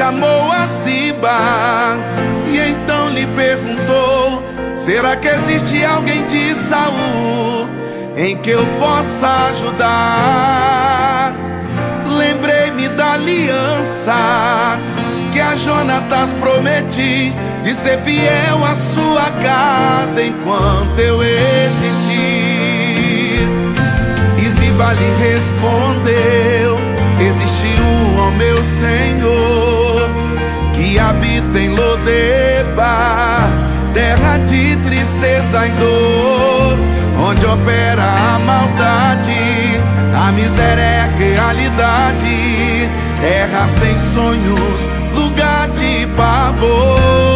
chamou a Ziba e então lhe perguntou: Será que existe alguém de Saul em que eu possa ajudar? Lembrei-me da aliança que a Jonatas prometi de ser fiel à sua casa enquanto eu existir. E Ziba lhe respondeu: Existe um, ó meu Senhor, habita em Lodeba, terra de tristeza e dor, onde opera a maldade, a miséria é realidade, terra sem sonhos, lugar de pavor.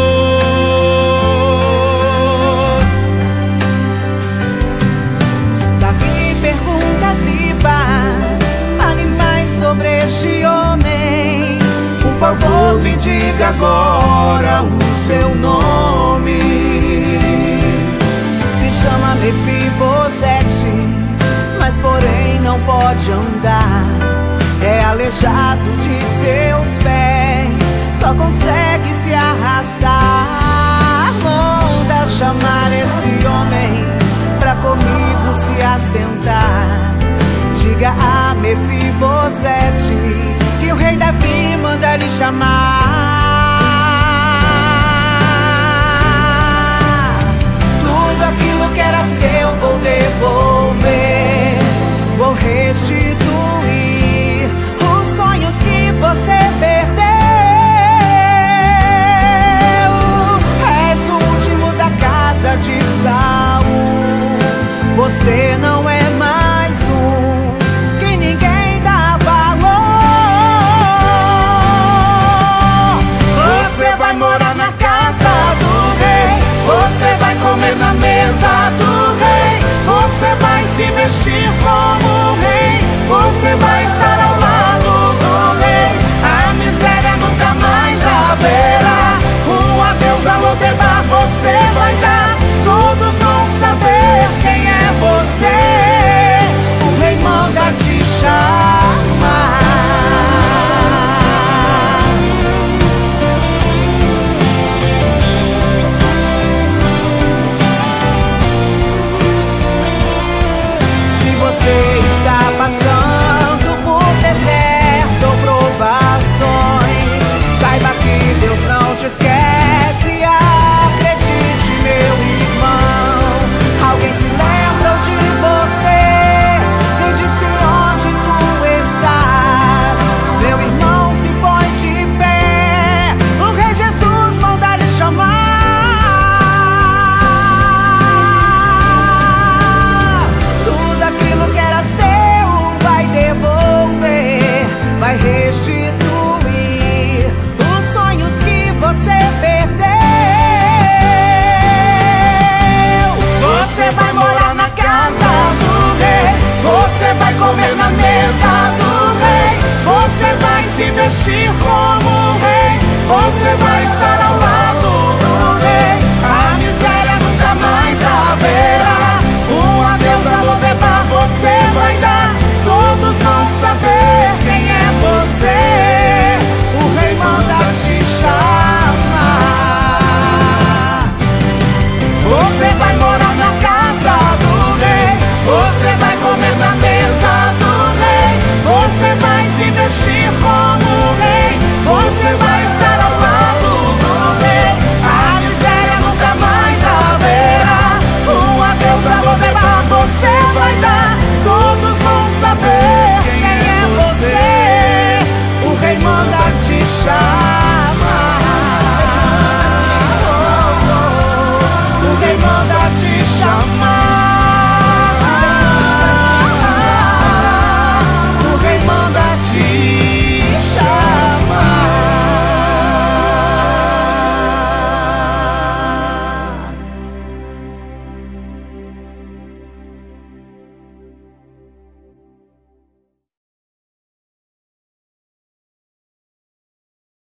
Diga agora o seu nome. Se chama Mefibosete, mas porém não pode andar. É aleijado de seus pés, só consegue se arrastar. Manda chamar esse homem pra comigo se assentar. Diga a Mefibosete que o rei Davi manda lhe chamar.